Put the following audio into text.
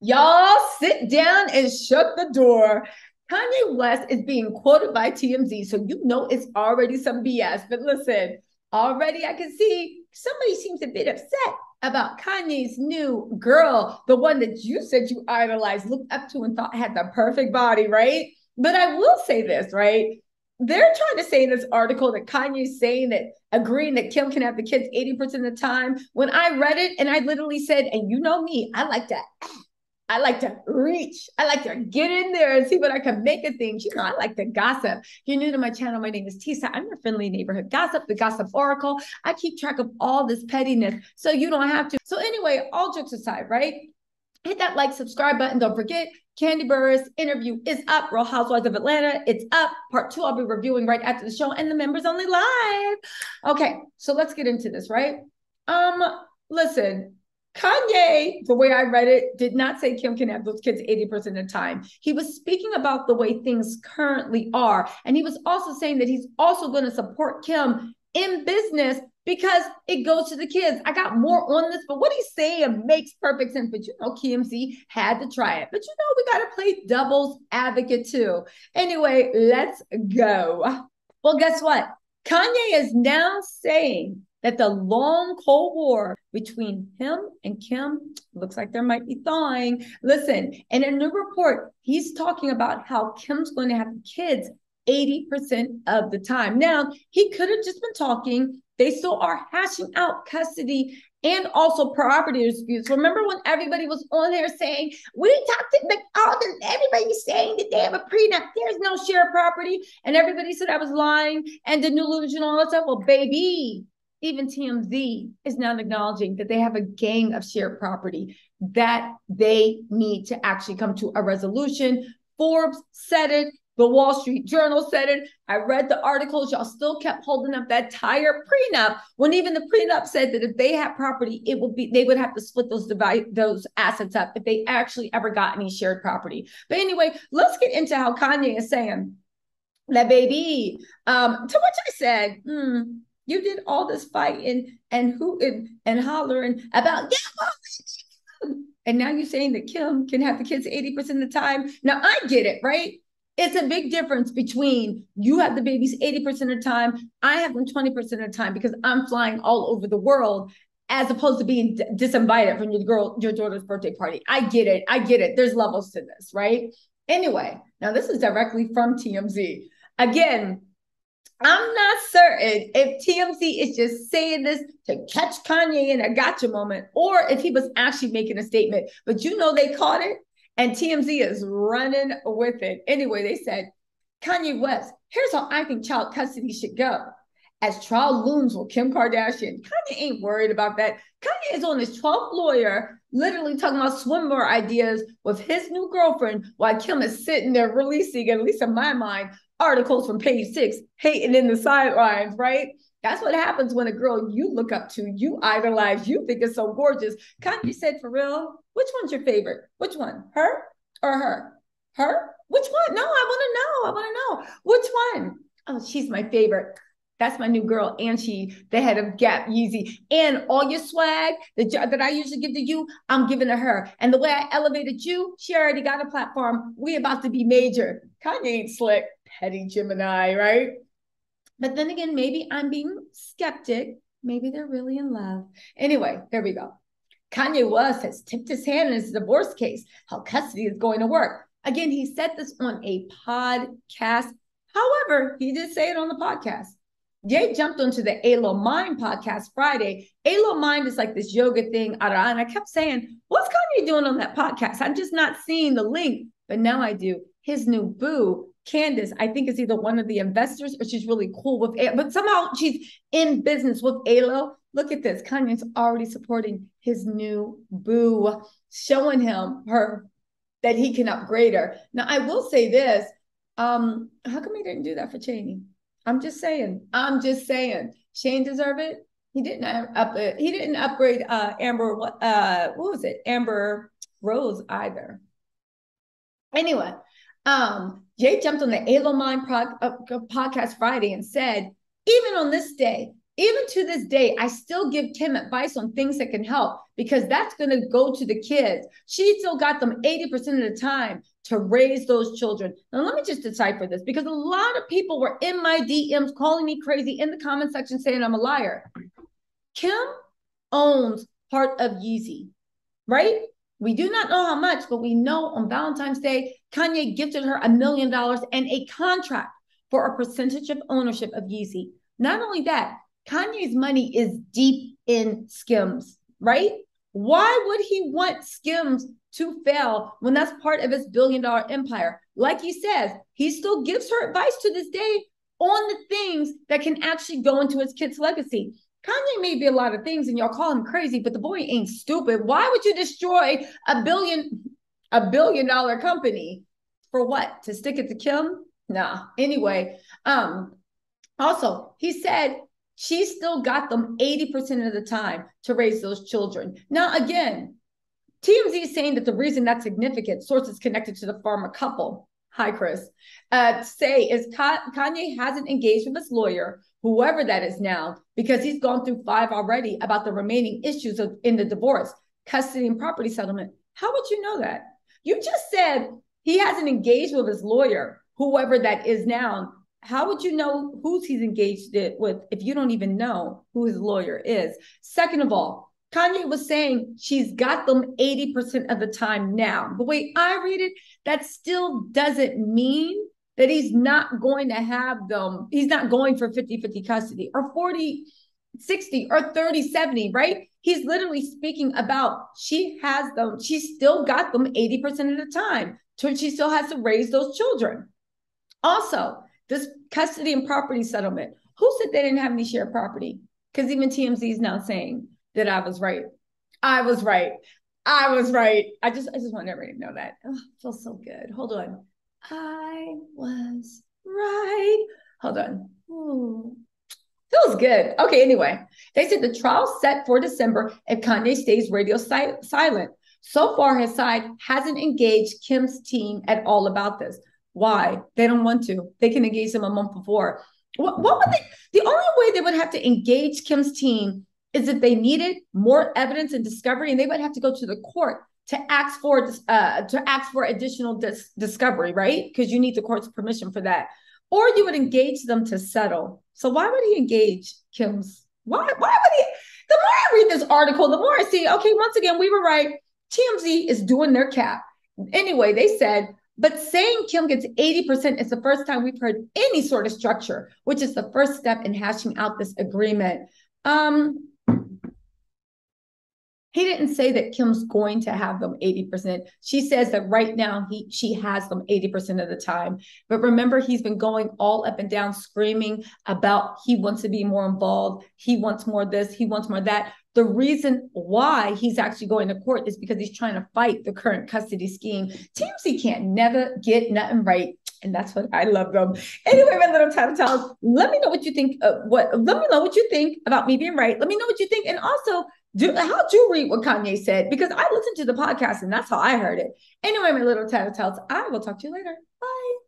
Y'all sit down and shut the door. Kanye West is being quoted by TMZ, so you know it's already some BS. But listen, already I can see somebody seems a bit upset about Kanye's new girl, the one that you said you idolized, looked up to, and thought had the perfect body, right? But I will say this, right? They're trying to say in this article that Kanye's saying that agreeing that Kim can have the kids 80% of the time. When I read it and I literally said, and you know me, I like to I like to reach. I like to get in there and see what I can make of things. You know, I like to gossip. If you're new to my channel, my name is Tisa. I'm your friendly neighborhood gossip, the gossip oracle. I keep track of all this pettiness so you don't have to. So, anyway, all jokes aside, right? Hit that like, subscribe button. Don't forget, Kandi Burruss interview is up. Real Housewives of Atlanta, it's up. Part two, I'll be reviewing right after the show, and the members only live. Okay, so let's get into this, right? Um, listen, Kanye, the way I read it, did not say Kim can have those kids 80% of the time. He was speaking about the way things currently are. And he was also saying that he's also going to support Kim in business because it goes to the kids. I got more on this, but what he's saying makes perfect sense. But you know, KMC had to try it. But you know, we got to play devil's advocate too. Anyway, let's go. Well, guess what? Kanye is now saying that the long Cold War between him and Kim looks like there might be thawing. Listen, in a new report, he's talking about how Kim's going to have kids 80% of the time. Now, he could have just been talking. They still are hashing out custody and also property disputes. Remember when everybody was on there saying, we talked to all the everybody saying that they have a prenup, there's no share property, and everybody said I was lying and the delusion, all that stuff. Well, baby, even TMZ is now acknowledging that they have a gang of shared property that they need to actually come to a resolution. Forbes said it. The Wall Street Journal said it. I read the articles. Y'all still kept holding up that tire prenup when even the prenup said that if they had property, it would be they would have to split those divide those assets up if they actually ever got any shared property. But anyway, let's get into how Kanye is saying that baby. Um, to which I said, hmm, you did all this fighting and hooting and hollering about yeah, and now you're saying that Kim can have the kids 80% of the time. Now I get it, right? It's a big difference between you have the babies 80% of the time, I have them 20% of the time because I'm flying all over the world as opposed to being disinvited from your girl, your daughter's birthday party. I get it. I get it. There's levels to this, right? Anyway, now this is directly from TMZ. Again, I'm not certain if TMZ is just saying this to catch Kanye in a gotcha moment or if he was actually making a statement. But you know, they caught it and TMZ is running with it. Anyway, they said, Kanye West, here's how I think child custody should go. As trial looms with Kim Kardashian, Kanye ain't worried about that. Kanye is on his 12th lawyer, literally talking about swimwear ideas with his new girlfriend, while Kim is sitting there releasing, at least in my mind, articles from page six, hating in the sidelines, right? That's what happens when a girl you look up to, you idolize, you think is so gorgeous. Kanye said, for real, which one's your favorite? Which one? Her or her? Her? Which one? No, I want to know. I want to know. Which one? Oh, she's my favorite. That's my new girl, and she, the head of Gap Yeezy. And all your swag that, that I usually give to you, I'm giving to her. And the way I elevated you, she already got a platform. We about to be major. Kanye ain't slick petty Gemini, right? But then again, maybe I'm being skeptic. Maybe they're really in love. Anyway, there we go. Kanye West has tipped his hand in his divorce case, how custody is going to work. Again, he said this on a podcast. However, he did say it on the podcast. Jay jumped onto the Alo Mind podcast Friday. Alo Mind is like this yoga thing. And I kept saying, What's Kanye doing on that podcast? I'm just not seeing the link. But now I do. His new boo Candace, I think is either one of the investors or she's really cool with it, but somehow she's in business with Alo. Look at this. Kanye's already supporting his new boo, showing him her that he can upgrade her. Now, I will say this. Um, how come he didn't do that for Chaney? I'm just saying. I'm just saying. Shane deserve it. He didn't up he didn't upgrade uh Amber uh what was it? Amber Rose either. Anyway, um, Jay jumped on the Alo Mind uh, podcast Friday and said, even on this day, even to this day, I still give Kim advice on things that can help because that's going to go to the kids. She still got them 80% of the time to raise those children. Now, let me just decipher this because a lot of people were in my DMs calling me crazy in the comment section saying I'm a liar. Kim owns part of Yeezy, right? We do not know how much, but we know on Valentine's Day, Kanye gifted her a million dollars and a contract for a percentage of ownership of Yeezy. Not only that, Kanye's money is deep in Skims, right? Why would he want Skims to fail when that's part of his billion dollar empire? Like he says, he still gives her advice to this day on the things that can actually go into his kid's legacy. Kanye may be a lot of things and y'all call him crazy, but the boy ain't stupid. Why would you destroy a billion a billion dollar company for what? To stick it to Kim? Nah. Anyway, um also, he said she still got them 80% of the time to raise those children. Now, again, TMZ is saying that the reason that's significant, sources connected to the farmer couple, hi, Kris, uh, say is Kanye hasn't engaged with his lawyer, whoever that is now, because he's gone through five already about the remaining issues of, in the divorce, custody, and property settlement. How would you know that? You just said he hasn't engaged with his lawyer, whoever that is now, how would you know who he's engaged with if you don't even know who his lawyer is? Second of all, Kanye was saying she's got them 80% of the time now. The way I read it, that still doesn't mean that he's not going to have them, he's not going for 50 50 custody or 40 60 or 30 70, right? He's literally speaking about she has them, she's still got them 80% of the time. So she still has to raise those children. Also, this custody and property settlement. Who said they didn't have any shared property? Because even TMZ is now saying that I was right. I was right. I was right. I just I just want everybody to know that. Oh, feels so good. Hold on. I was right. Hold on. Ooh. Feels good. Okay, anyway, they said the trial set for December if Kanye stays radio si- silent. So far, his side hasn't engaged Kim's team at all about this. Why? They don't want to. They can engage them a month before. What, what would they? The only way they would have to engage Kim's team is if they needed more evidence and discovery, and they would have to go to the court to ask for uh, to ask for additional dis- discovery, right? Because you need the court's permission for that. Or you would engage them to settle. So why would he engage Kim's? Why? Why would he? The more I read this article, the more I see. Okay, once again, we were right. TMZ is doing their cap. Anyway, they said but saying Kim gets 80% is the first time we've heard any sort of structure, which is the first step in hashing out this agreement. Um, he didn't say that Kim's going to have them 80%. She says that right now he she has them 80% of the time. But remember, he's been going all up and down screaming about he wants to be more involved, he wants more this, he wants more that. The reason why he's actually going to court is because he's trying to fight the current custody scheme. TMZ can't never get nothing right. And that's what I love them. Anyway, my little tattletales, let me know what you think. Uh, what let me know what you think about me being right. Let me know what you think. And also, do how'd you read what Kanye said? Because I listened to the podcast and that's how I heard it. Anyway, my little tattletales, I will talk to you later. Bye.